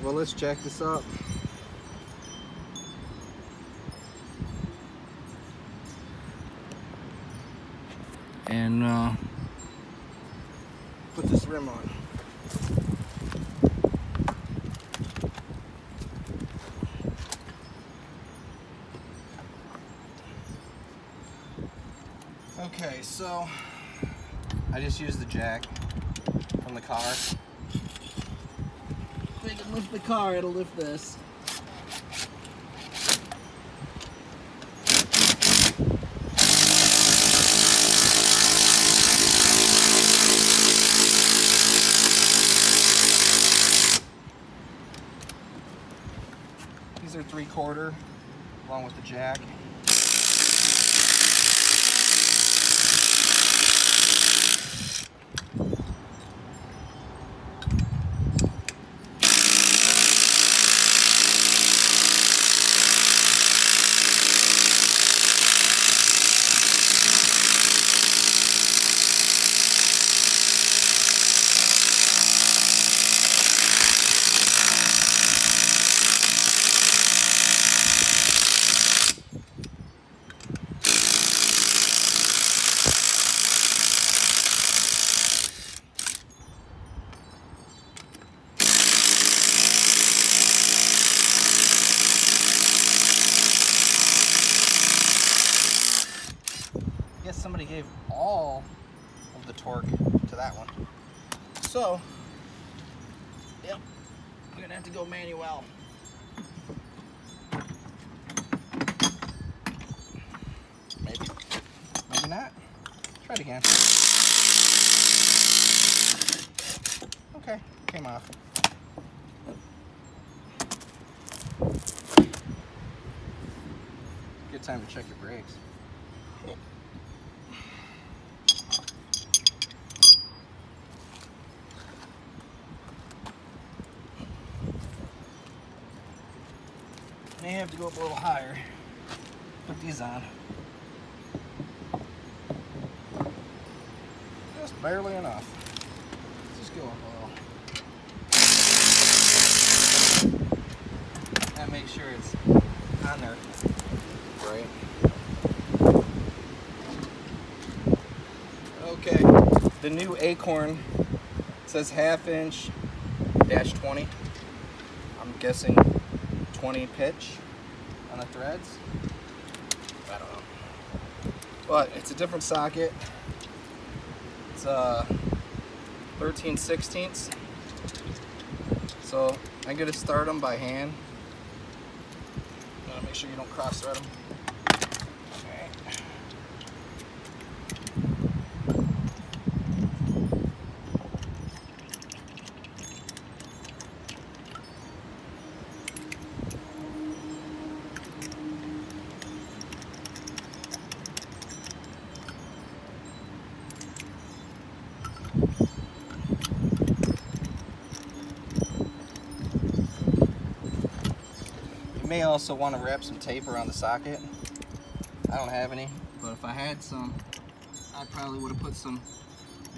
right, well let's jack this up. And uh, put this rim on. Okay, so I just used the jack from the car. If I can lift the car, it'll lift this. These are three quarter along with the jack. Somebody gave all of the torque to that one. So, yep, I'm gonna have to go manual. Maybe, maybe not. Try it again. Okay, came off. Good time to check your brakes. May have to go up a little higher. Put these on. Just barely enough. Let's just go up a little. And make sure it's on there. Right. Okay. The new Acorn says half inch dash 20. I'm guessing 20 pitch on the threads. I don't know. But it's a different socket. It's uh 13 16ths. So I'm gonna start them by hand. Gotta make sure you don't cross thread them. You may also want to wrap some tape around the socket. I don't have any, but if I had some, I probably would have put some,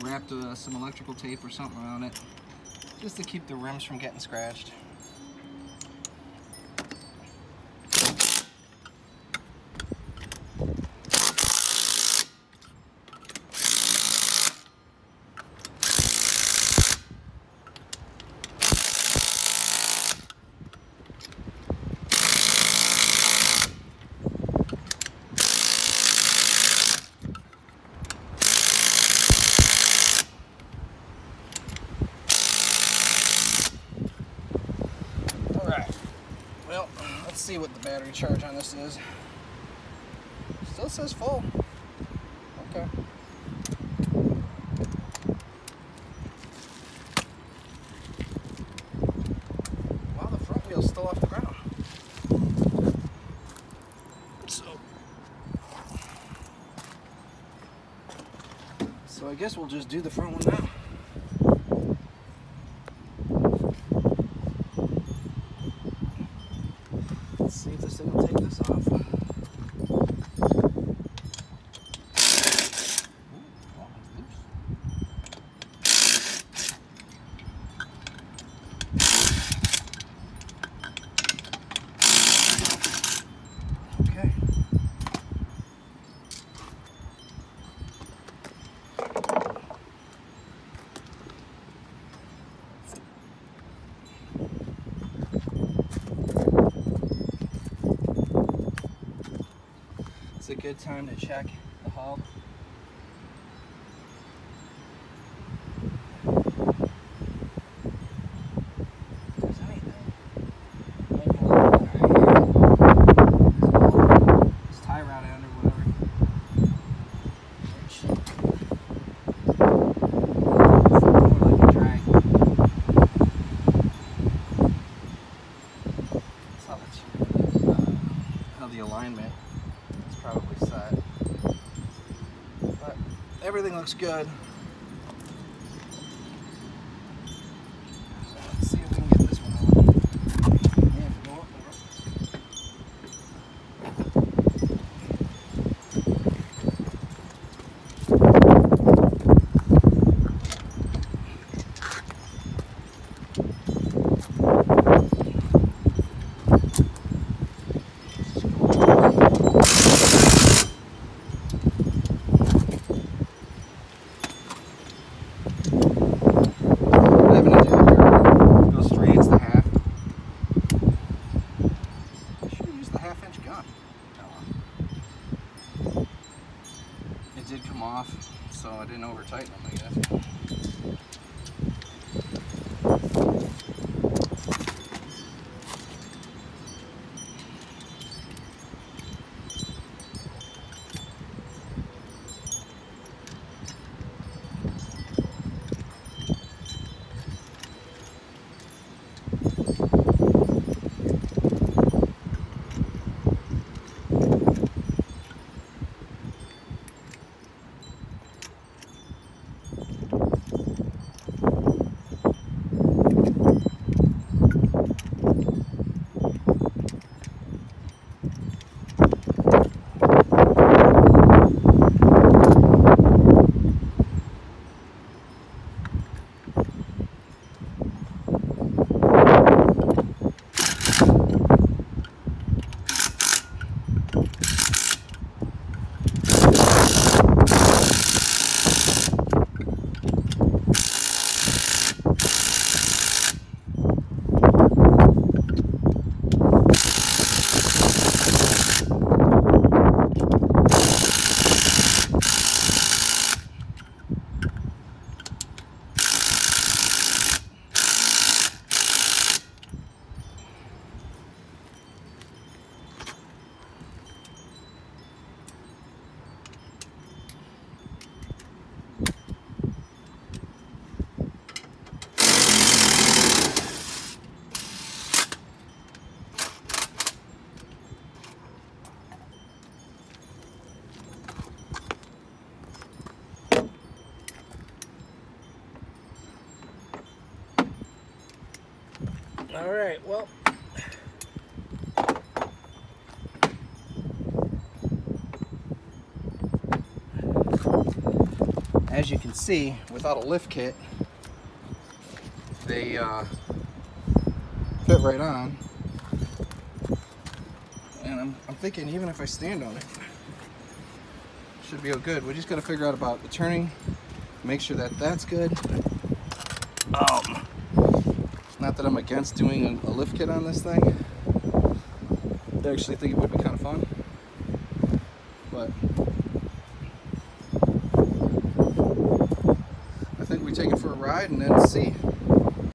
wrapped uh, some electrical tape or something around it, just to keep the rims from getting scratched. Alright, well, let's see what the battery charge on this is. Still says full. Okay. Wow, the front wheel's still off the ground. So, so I guess we'll just do the front one now. This thing will take this off. Ooh, oh, it's loose. a good time to check the hub. If there's anything. This tie rod end or whatever. Which- more like a drag. That's how that's, uh, how the alignment is probably set. But everything looks good. So let's see if we can get this one on. Yeah, go up there. I have an adapter. Goes three, it's the half. I should have used the half inch gun. Oh well. It did come off, so I didn't over tighten them, I guess. All right, well. As you can see, without a lift kit, they uh, fit right on. And I'm, I'm thinking even if I stand on it, should be all good. We just got to figure out about the turning, make sure that that's good. Um, not that I'm against doing a, lift kit on this thing. I actually think it would be kind of fun. But I think we take it for a ride and then see.